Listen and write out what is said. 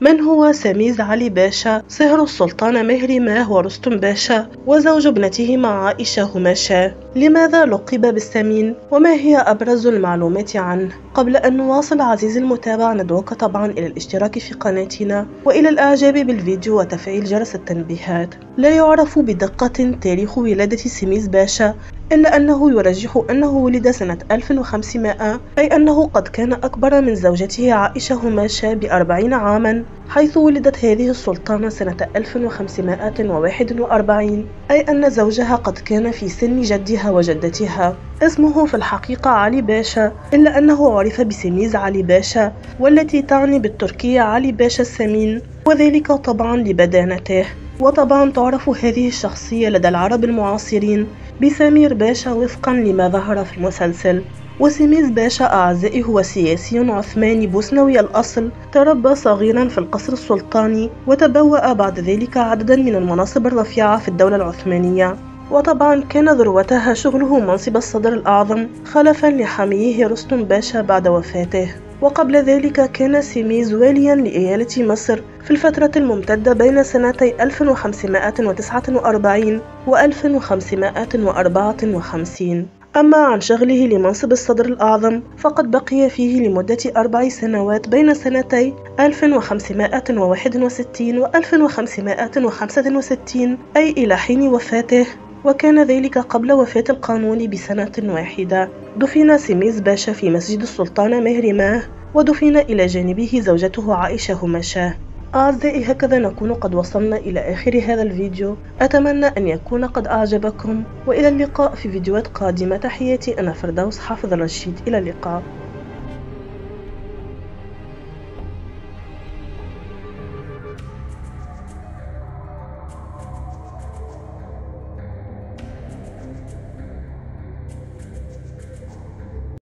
من هو سميز علي باشا؟ صهر السلطان مهري ماه ورستم باشا؟ وزوج ابنتهما عائشة هماشا. لماذا لقب بالسمين؟ وما هي أبرز المعلومات عنه؟ قبل أن نواصل عزيزي المتابع ندعوك طبعا إلى الاشتراك في قناتنا وإلى الإعجاب بالفيديو وتفعيل جرس التنبيهات. لا يعرف بدقة تاريخ ولادة سميز باشا. إلا أنه يرجح أنه ولد سنة 1500 أي أنه قد كان أكبر من زوجته عائشة هماشة بأربعين عاما حيث ولدت هذه السلطانة سنة 1541 أي أن زوجها قد كان في سن جدها وجدتها. اسمه في الحقيقة علي باشا إلا أنه عرف بسميز علي باشا والتي تعني بالتركية علي باشا السمين وذلك طبعا لبدانته. وطبعا تعرف هذه الشخصية لدى العرب المعاصرين. بسمير باشا وفقا لما ظهر في المسلسل. وسميز باشا أعزائي هو سياسي عثماني بوسنوي الأصل تربى صغيرا في القصر السلطاني وتبوأ بعد ذلك عددا من المناصب الرفيعة في الدولة العثمانية. وطبعا كان ذروتها شغله منصب الصدر الأعظم خلفا لحميه رستم باشا بعد وفاته. وقبل ذلك كان سيميز واليا لإيالة مصر في الفترة الممتدة بين سنتي 1549 و 1554 أما عن شغله لمنصب الصدر الأعظم فقد بقي فيه لمدة أربع سنوات بين سنتي 1561 و 1565 أي إلى حين وفاته. وكان ذلك قبل وفاة القانون بسنة واحدة. دفن سميز باشا في مسجد السلطان مهرماه ودفن إلى جانبه زوجته عائشة همشاه أعزائي هكذا نكون قد وصلنا إلى آخر هذا الفيديو. أتمنى أن يكون قد أعجبكم. وإلى اللقاء في فيديوهات قادمة. تحياتي أنا فردوس حافظ الرشيد. إلى اللقاء.